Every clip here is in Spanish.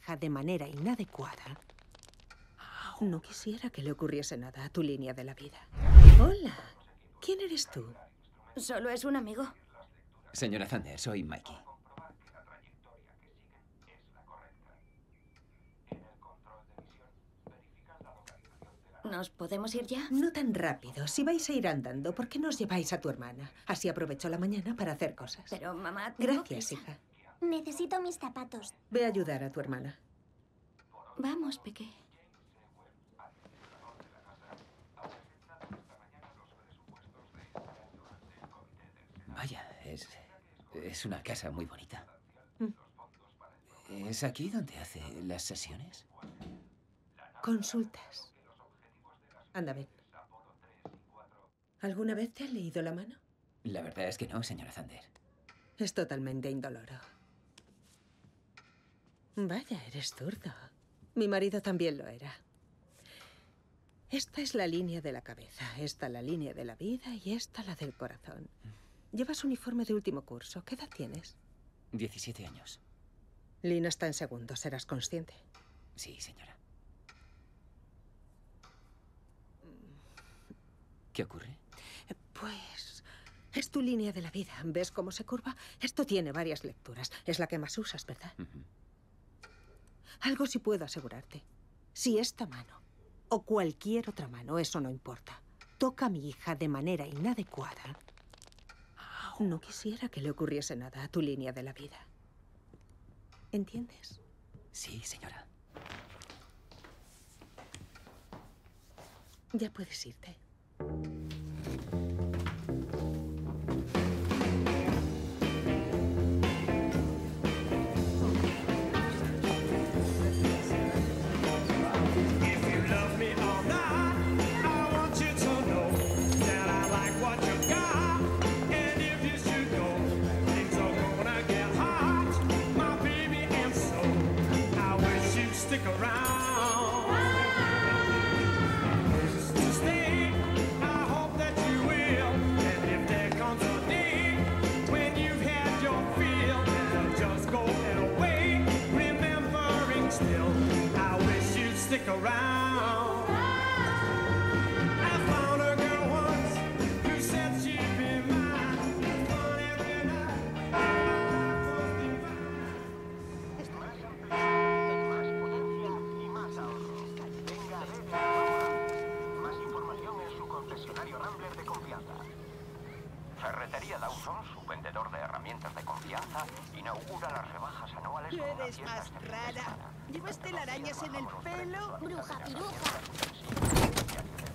hija de manera inadecuada, no quisiera que le ocurriese nada a tu línea de la vida. Hola, ¿quién eres tú? Solo es un amigo. Señora Zander, soy Mikey. ¿Nos podemos ir ya? No tan rápido. Si vais a ir andando, ¿por qué no os lleváis a tu hermana? Así aprovecho la mañana para hacer cosas. Pero, mamá... tengo Gracias, prisa. hija. Necesito mis zapatos. Ve a ayudar a tu hermana. Vamos, Peque. Vaya, es, es una casa muy bonita. ¿Es aquí donde hace las sesiones? Consultas. Anda, ven. ¿Alguna vez te has leído la mano? La verdad es que no, señora Zander. Es totalmente indoloro. Vaya, eres zurdo. Mi marido también lo era. Esta es la línea de la cabeza, esta la línea de la vida y esta la del corazón. Llevas uniforme de último curso. ¿Qué edad tienes? 17 años. Lina está en segundo, serás consciente. Sí, señora. ¿Qué ocurre? Pues es tu línea de la vida. ¿Ves cómo se curva? Esto tiene varias lecturas. Es la que más usas, ¿verdad? Algo sí puedo asegurarte. Si esta mano o cualquier otra mano, eso no importa, toca a mi hija de manera inadecuada, no quisiera que le ocurriese nada a tu línea de la vida. ¿Entiendes? Sí, señora. Ya puedes irte. Stick around. A said she'd be mine. Fun every night. Más información en su concesionario Rambler de confianza. Ferretería Dawson, vendedor de herramientas de confianza, inaugura las rebajas anuales una Eres más este rara. ¿Llevas telarañas en el pelo? Bruja piruja.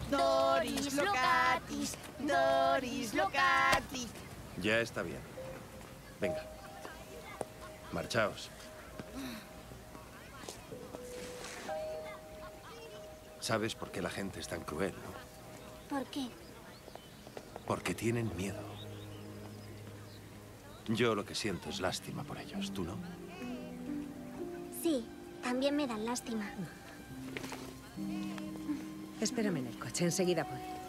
Doris Locatis, Doris Locati. Ya está bien. Venga. Marchaos. Sabes por qué la gente es tan cruel, ¿no? ¿Por qué? Porque tienen miedo. Yo lo que siento es lástima por ellos, ¿tú no? Sí, también me dan lástima. Espérame en el coche, enseguida voy.